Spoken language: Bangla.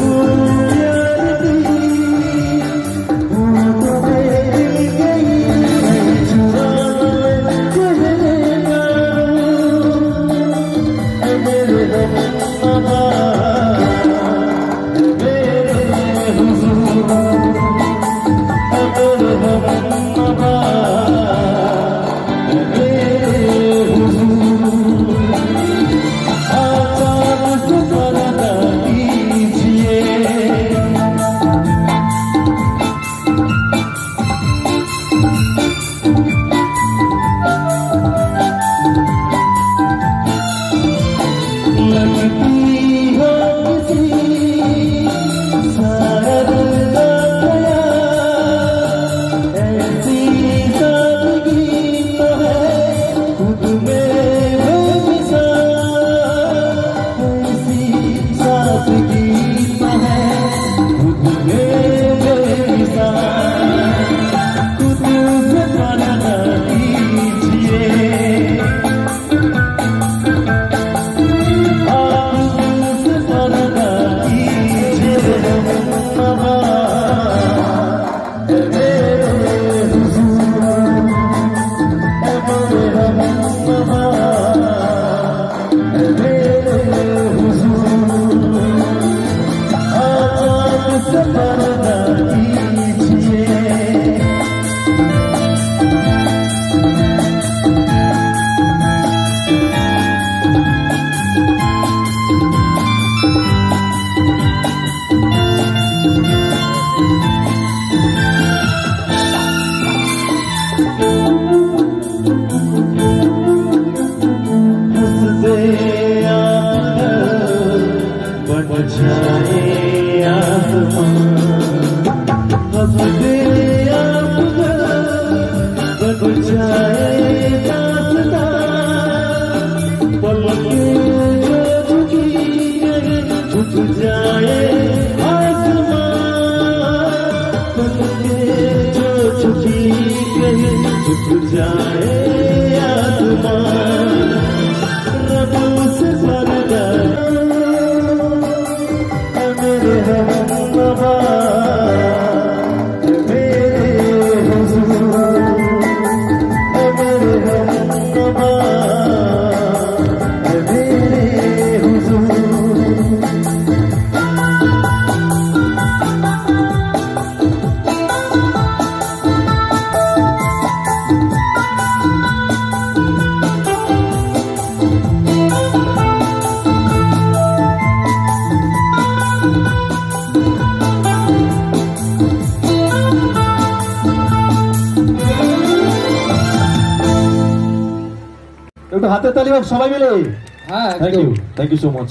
Oh, good die. একটু হাতে তালি সবাই মিলে। হ্যাঁ thank. You thank you so much